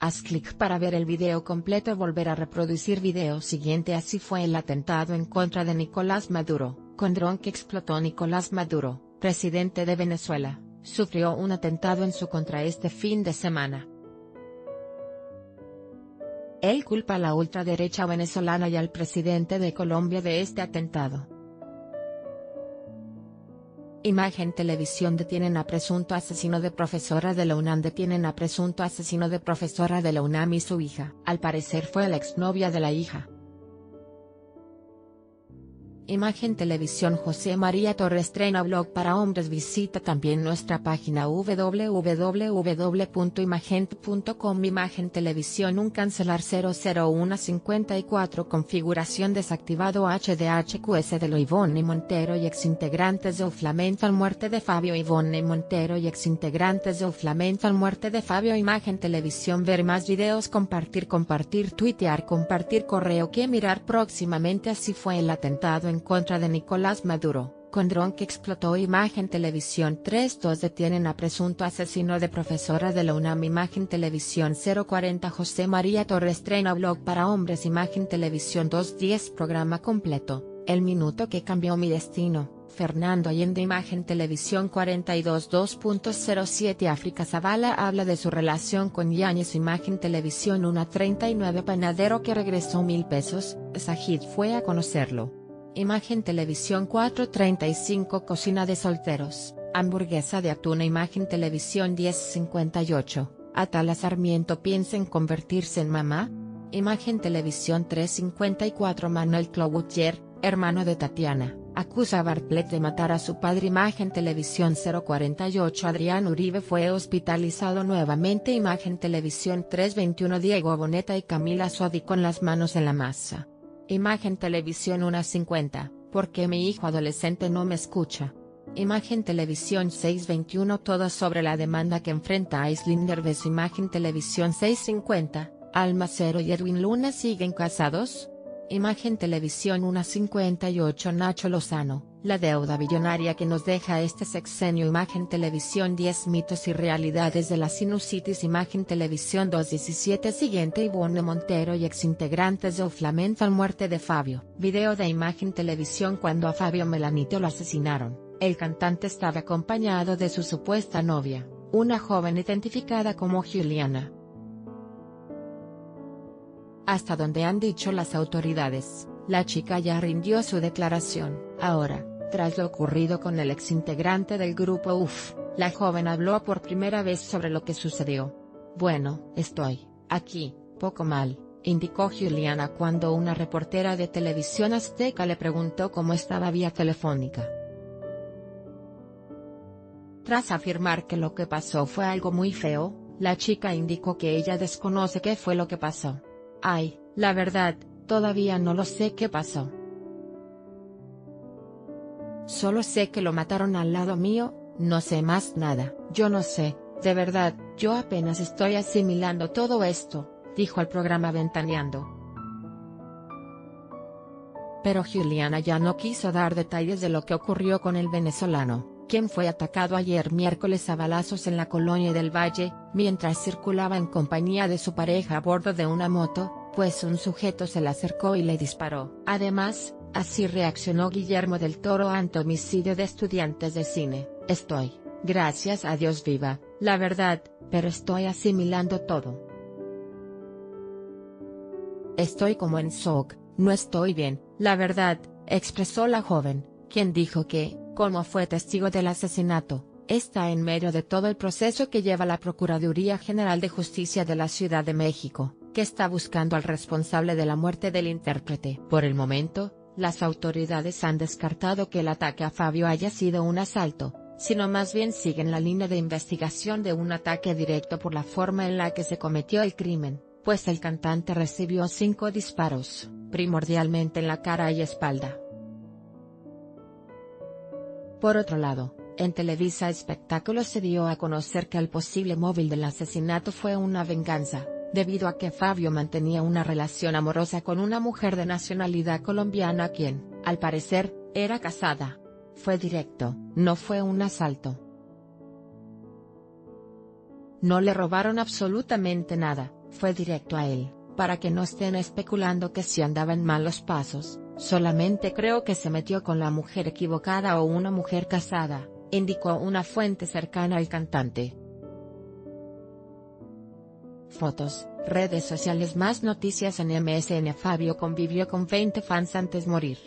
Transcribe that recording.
Haz clic para ver el video completo volver a reproducir video siguiente Así fue el atentado en contra de Nicolás Maduro, con dron que explotó Nicolás Maduro, presidente de Venezuela, sufrió un atentado en su contra este fin de semana. Él culpa a la ultraderecha venezolana y al presidente de Colombia de este atentado. Imagen Televisión detienen a presunto asesino de profesora de la UNAM Detienen a presunto asesino de profesora de la UNAM y su hija. Al parecer fue la exnovia de la hija. Imagen Televisión José María Torres Trena Blog para Hombres. Visita también nuestra página www.imagent.com Imagen Televisión Un cancelar 00154 Configuración desactivado HDHQS de lo Ivonne Montero y exintegrantes de Uflamental Muerte de Fabio Ivonne Montero y exintegrantes de Uflamental Muerte de Fabio. Imagen Televisión Ver más videos Compartir Compartir Tuitear Compartir Correo que mirar próximamente. Así fue el atentado en contra de Nicolás Maduro, con dron que explotó Imagen Televisión 3-2 detienen a presunto asesino de profesora de la UNAM. Imagen Televisión 040 José María Torres Trena Blog para Hombres. Imagen Televisión 210 Programa completo, El minuto que cambió mi destino. Fernando Allende Imagen Televisión 42 2.07 África Zavala habla de su relación con Yáñez. Imagen Televisión 1.39 Panadero que regresó mil pesos, Sajid fue a conocerlo. Imagen Televisión 435 Cocina de solteros, hamburguesa de atún Imagen Televisión 1058, Atala Sarmiento piensa en convertirse en mamá. Imagen Televisión 354 Manuel Cloutier, hermano de Tatiana, acusa a Bartlett de matar a su padre Imagen Televisión 048 Adrián Uribe fue hospitalizado nuevamente Imagen Televisión 321 Diego Boneta y Camila Suadi con las manos en la masa. Imagen Televisión 1.50, ¿por qué mi hijo adolescente no me escucha? Imagen Televisión 621 Todo sobre la demanda que enfrenta Aislinn Derbez Imagen Televisión 650, Alma Cero y Edwin Luna siguen casados? Imagen Televisión 158 Nacho Lozano, la deuda billonaria que nos deja este sexenio Imagen Televisión 10 mitos y realidades de la sinusitis Imagen Televisión 217 Siguiente Ivonne Montero y exintegrantes de Uflamental Muerte de Fabio. Video de Imagen Televisión cuando a Fabio Melanito lo asesinaron, el cantante estaba acompañado de su supuesta novia, una joven identificada como Juliana hasta donde han dicho las autoridades, la chica ya rindió su declaración. Ahora, tras lo ocurrido con el exintegrante del grupo UF, la joven habló por primera vez sobre lo que sucedió. Bueno, estoy, aquí, poco mal, indicó Juliana cuando una reportera de televisión azteca le preguntó cómo estaba vía telefónica. Tras afirmar que lo que pasó fue algo muy feo, la chica indicó que ella desconoce qué fue lo que pasó. Ay, la verdad, todavía no lo sé qué pasó. Solo sé que lo mataron al lado mío, no sé más nada. Yo no sé, de verdad, yo apenas estoy asimilando todo esto, dijo al programa Ventaneando. Pero Juliana ya no quiso dar detalles de lo que ocurrió con el venezolano quien fue atacado ayer miércoles a balazos en la colonia del Valle, mientras circulaba en compañía de su pareja a bordo de una moto, pues un sujeto se le acercó y le disparó. Además, así reaccionó Guillermo del Toro ante homicidio de estudiantes de cine. Estoy, gracias a Dios viva, la verdad, pero estoy asimilando todo. Estoy como en shock, no estoy bien, la verdad, expresó la joven, quien dijo que, como fue testigo del asesinato, está en medio de todo el proceso que lleva la Procuraduría General de Justicia de la Ciudad de México, que está buscando al responsable de la muerte del intérprete. Por el momento, las autoridades han descartado que el ataque a Fabio haya sido un asalto, sino más bien siguen la línea de investigación de un ataque directo por la forma en la que se cometió el crimen, pues el cantante recibió cinco disparos, primordialmente en la cara y espalda. Por otro lado, en Televisa Espectáculos se dio a conocer que el posible móvil del asesinato fue una venganza, debido a que Fabio mantenía una relación amorosa con una mujer de nacionalidad colombiana quien, al parecer, era casada. Fue directo, no fue un asalto. No le robaron absolutamente nada, fue directo a él, para que no estén especulando que si andaba en malos pasos, solamente creo que se metió con la mujer equivocada o una mujer casada, indicó una fuente cercana al cantante. Fotos, redes sociales más noticias en MSN Fabio convivió con 20 fans antes morir.